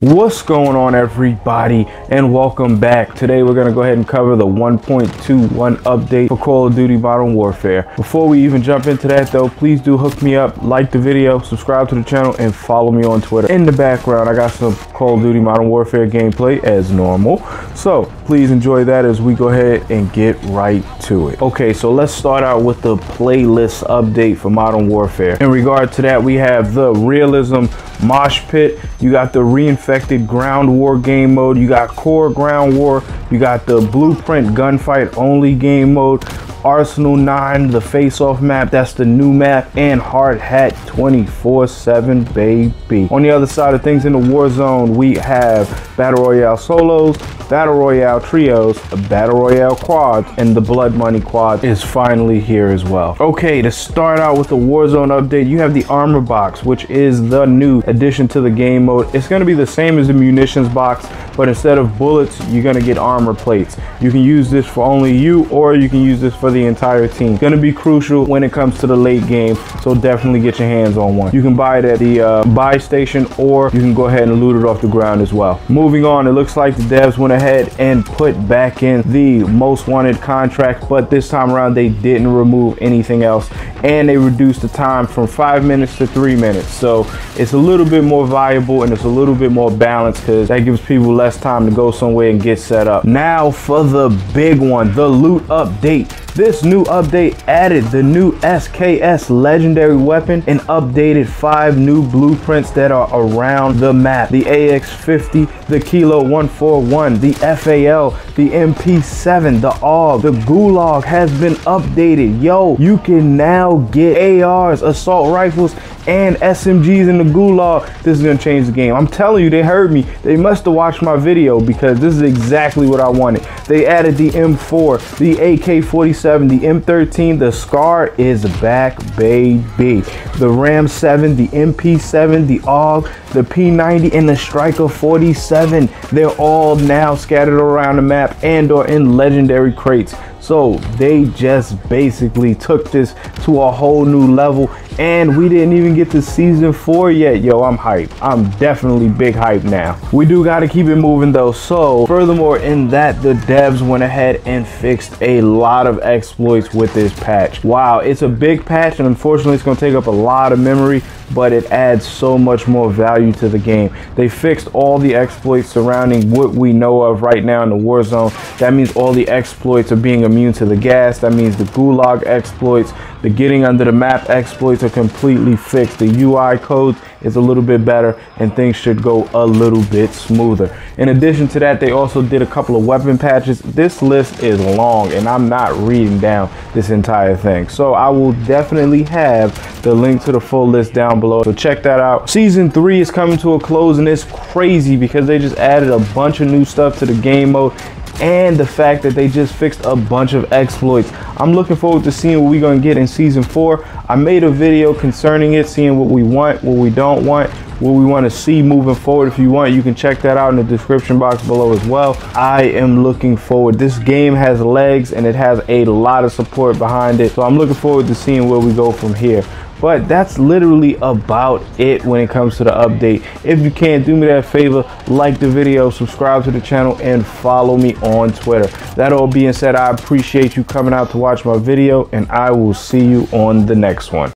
What's going on everybody and welcome back. Today we're going to go ahead and cover the 1.21 update for Call of Duty Modern Warfare. Before we even jump into that though, please do hook me up, like the video, subscribe to the channel, and follow me on Twitter. In the background, I got some Call of Duty Modern Warfare gameplay as normal. So please enjoy that as we go ahead and get right to it. Okay, so let's start out with the playlist update for Modern Warfare. In regard to that, we have the Realism Mosh Pit. You got the Reinfected Ground War game mode. You got Core Ground War. You got the Blueprint Gunfight Only game mode. Arsenal 9, the face-off map, that's the new map, and Hard Hat 24-7, baby. On the other side of things in the Warzone, we have Battle Royale solos, Battle Royale trios, Battle Royale quad, and the Blood Money quad is finally here as well. Okay, to start out with the Warzone update, you have the armor box, which is the new addition to the game mode. It's gonna be the same as the munitions box, but instead of bullets, you're gonna get armor plates. You can use this for only you, or you can use this for the entire team. Gonna be crucial when it comes to the late game, so definitely get your hands on one. You can buy it at the uh, buy station, or you can go ahead and loot it off the ground as well. Moving on, it looks like the devs went ahead and put back in the most wanted contract, but this time around they didn't remove anything else, and they reduced the time from five minutes to three minutes. So it's a little bit more viable and it's a little bit more balanced because that gives people less time to go somewhere and get set up. Now for the big one, the loot update. This new update added the new SKS legendary weapon and updated five new blueprints that are around the map. The AX-50, the Kilo 141, the FAL, the MP7, the AUG, the Gulag has been updated. Yo, you can now get ARs, assault rifles, and SMGs in the Gulag. This is gonna change the game. I'm telling you, they heard me. They must have watched my video because this is exactly what I wanted. They added the M4, the AK-47, the M13, the SCAR is back, baby. The Ram 7, the MP7, the AUG, the P90, and the Striker 47. They're all now scattered around the map and or in legendary crates. So they just basically took this to a whole new level and we didn't even get to season four yet. Yo, I'm hype. I'm definitely big hype now. We do got to keep it moving though. So furthermore, in that, the devs went ahead and fixed a lot of exploits with this patch. Wow, it's a big patch and unfortunately it's going to take up a lot of memory but it adds so much more value to the game. They fixed all the exploits surrounding what we know of right now in the Warzone. That means all the exploits are being immune to the gas. That means the gulag exploits, the getting under the map exploits are completely fixed. The UI code is a little bit better and things should go a little bit smoother. In addition to that, they also did a couple of weapon patches. This list is long and I'm not reading down this entire thing. So I will definitely have the link to the full list down below. So check that out. Season three is coming to a close and it's crazy because they just added a bunch of new stuff to the game mode and the fact that they just fixed a bunch of exploits. I'm looking forward to seeing what we're going to get in season four. I made a video concerning it, seeing what we want, what we don't want, what we want to see moving forward. If you want, you can check that out in the description box below as well. I am looking forward. This game has legs and it has a lot of support behind it. So I'm looking forward to seeing where we go from here but that's literally about it when it comes to the update. If you can do me that favor like the video subscribe to the channel and follow me on twitter. That all being said i appreciate you coming out to watch my video and i will see you on the next one